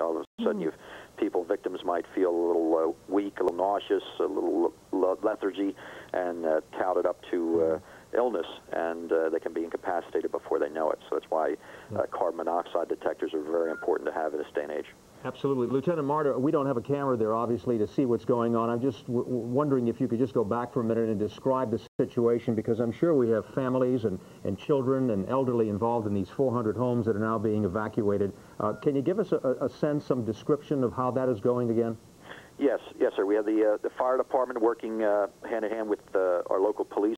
all of a sudden, you people victims might feel a little uh, weak, a little nauseous, a little le- lethargy, and uh, tout it up to uh, illness, and uh, they can be incapacitated before they know it. So that's why uh, carbon monoxide detectors are very important to have in this day and age. Absolutely. Lieutenant Marta, we don't have a camera there, obviously, to see what's going on. I'm just wondering if you could just go back for a minute and describe the situation, because I'm sure we have families and, and children and elderly involved in these 400 homes that are now being evacuated. Uh, can you give us a, a sense, some description of how that is going again? Yes, yes, sir. We have the uh, the fire department working uh, hand in hand with uh, our local police